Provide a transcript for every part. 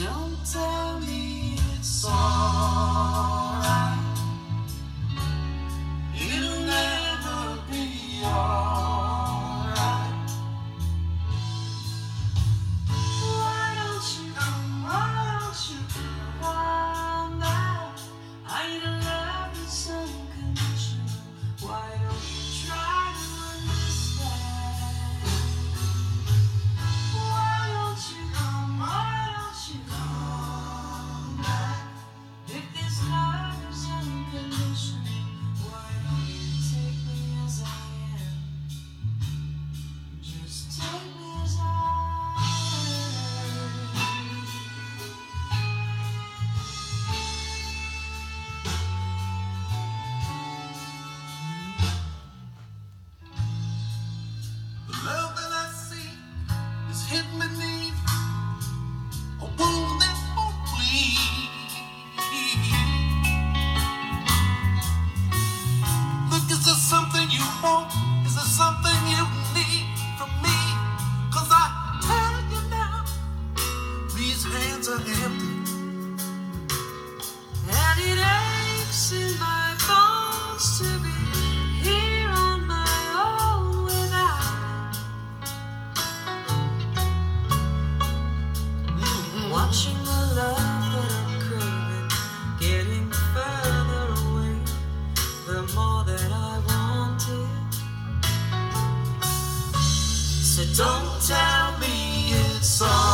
Don't tell me it's all. hands are empty. And it aches in my bones to be here on my own without mm-hmm. Watching the love that I'm craving getting further away. The more that I want it. So don't tell me it's all.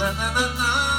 na na na